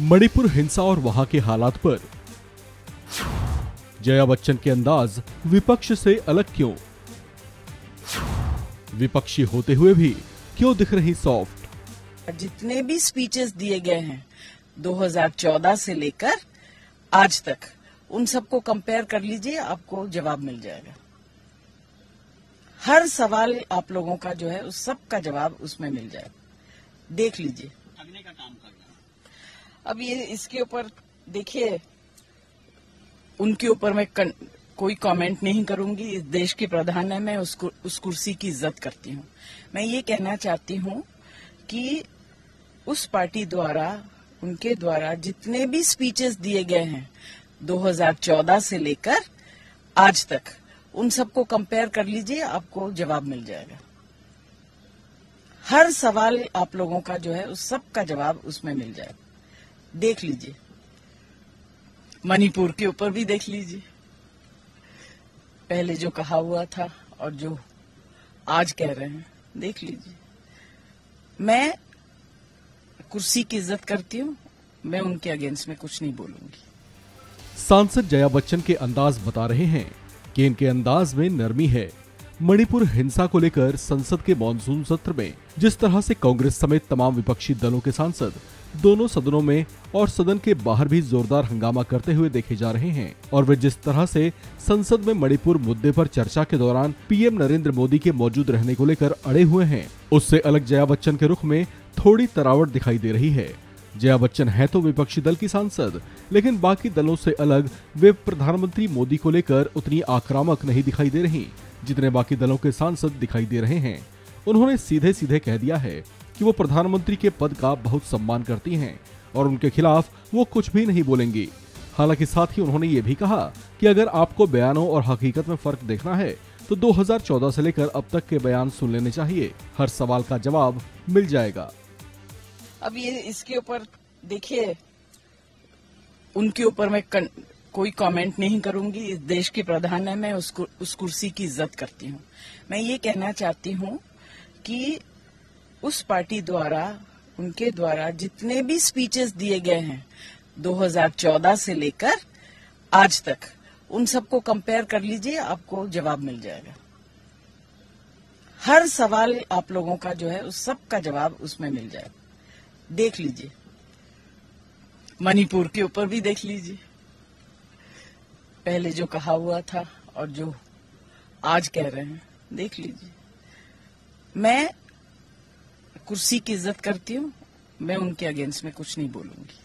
मणिपुर हिंसा और वहाँ के हालात पर। जया बच्चन के अंदाज विपक्ष से अलग क्यों? विपक्षी होते हुए भी क्यों दिख रही सॉफ्ट? जितने भी स्पीचेस दिए गए हैं 2014 से लेकर आज तक, उन सबको कंपेयर कर लीजिए, आपको जवाब मिल जाएगा। हर सवाल आप लोगों का जो है, उस सब का जवाब उसमें मिल जाएगा। देख लीजिए। अब ये इसके ऊपर देखिए उनके ऊपर मैं कन, कोई कमेंट नहीं करूँगी। इस देश की प्रधान है मैं उस, कुर्सी की इज़्ज़त करती हूँ। मैं ये कहना चाहती हूँ कि उस पार्टी द्वारा उनके द्वारा जितने भी स्पीचेस दिए गए हैं 2014 से लेकर आज तक उन सबको कंपेयर कर लीजिए आपको जवाब मिल जाएगा। हर सवाल आप लोगों का जो है उस सब का जवाब उसमें मिल जाएगा। देख लीजिए। मणिपुर के ऊपर भी देख लीजिए। पहले जो कहा हुआ था और जो आज कह रहे हैं, देख लीजिए। मैं कुर्सी की इज़्ज़त करती हूँ, मैं उनके अगेंस्ट में कुछ नहीं बोलूँगी। सांसद जया बच्चन के अंदाज बता रहे हैं कि इनके अंदाज में नरमी है। मणिपुर हिंसा को लेकर संसद के मानसून सत्र में जिस तरह से कांग्रेस समेत तमाम विपक्षी दलों के सांसद दोनों सदनों में और सदन के बाहर भी जोरदार हंगामा करते हुए देखे जा रहे हैं। और वे जिस तरह से संसद में मणिपुर मुद्दे पर चर्चा के दौरान पीएम नरेंद्र मोदी के मौजूद रहने को लेकर अड़े हुए हैं, उससे अलग जया बच्चन के रुख में थोड़ी तरावट दिखाई दे रही है। जया बच्चन है तो विपक्षी दल की सांसद, लेकिन बाकी दलों से अलग वे प्रधानमंत्री मोदी को लेकर उतनी आक्रामक नहीं दिखाई दे रही, जितने बाकी दलों के सांसद दिखाई दे रहे हैं। उन्होंने सीधे सीधे कह दिया है कि वो प्रधानमंत्री के पद का बहुत सम्मान करती हैं और उनके खिलाफ वो कुछ भी नहीं बोलेंगी। हालाँकि साथ ही उन्होंने ये भी कहा कि अगर आपको बयानों और हकीकत में फ़र्क देखना है तो 2014 से लेकर अब तक के बयान सुन लेने चाहिए। हर सवाल का जवाब मिल जाएगा। अब ये इसके ऊपर देखिए उनके ऊपर मैं कन, कोई कमेंट नहीं करूँगी। इस देश की प्रधान है मैं उस, उस कुर्सी की इज़्ज़त करती हूँ। मैं ये कहना चाहती हूँ कि उस पार्टी द्वारा, उनके द्वारा जितने भी स्पीचेस दिए गए हैं 2014 से लेकर आज तक, उन सबको कंपेयर कर लीजिए, आपको जवाब मिल जाएगा। हर सवाल आप लोगों का जो है, उस सब का जवाब उसमें मिल जाएगा देख लीजिए। मणिपुर के ऊपर भी देख लीजिए। पहले जो कहा हुआ था और जो आज कह रहे हैं, देख लीजिए। मैं कुर्सी की इज़्ज़त करती हूँ मैं उनके अगेंस्ट में कुछ नहीं बोलूँगी।